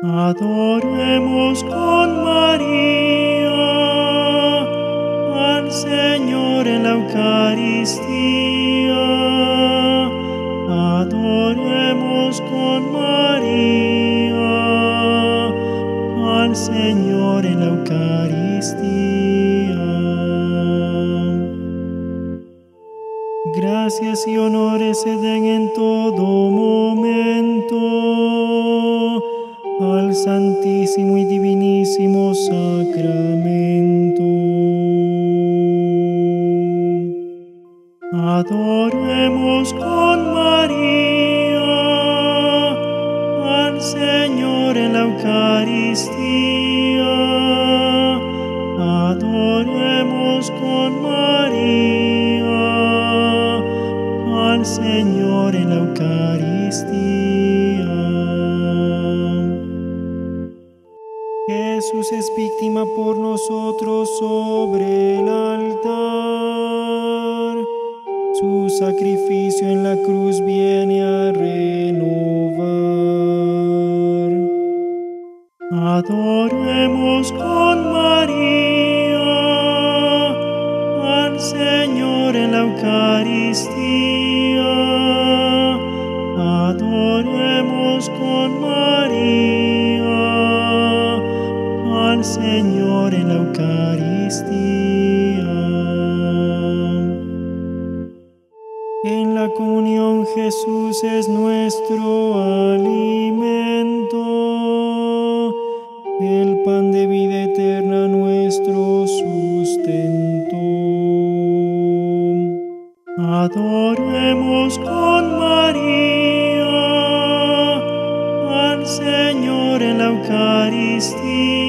Adoremos con María al Señor en la Eucaristía. Adoremos con María al Señor en la Eucaristía. Gracias y honores se den en todo momento al Santísimo y Divinísimo Sacramento. Adoremos con María al Señor en la Eucaristía. Adoremos con María al Señor en la Eucaristía. Jesús es víctima por nosotros sobre el altar. Su sacrificio en la cruz viene a renovar. Adoremos con María al Señor en la Eucaristía. Señor en la Eucaristía. En la comunión Jesús es nuestro alimento, el pan de vida eterna nuestro sustento. Adoremos con María al Señor en la Eucaristía.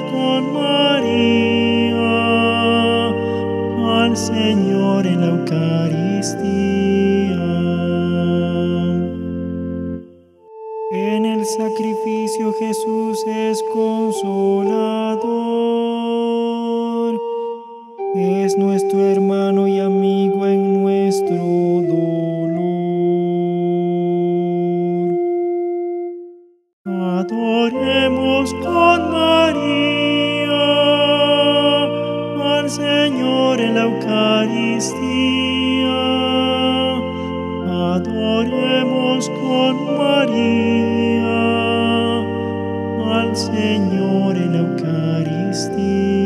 Con María al Señor en la Eucaristía. En el sacrificio Jesús es consolador, es nuestro hermano y amigo en nuestro dolor. Adoremos con Eucaristía. Adoremos con María al Señor en la Eucaristía.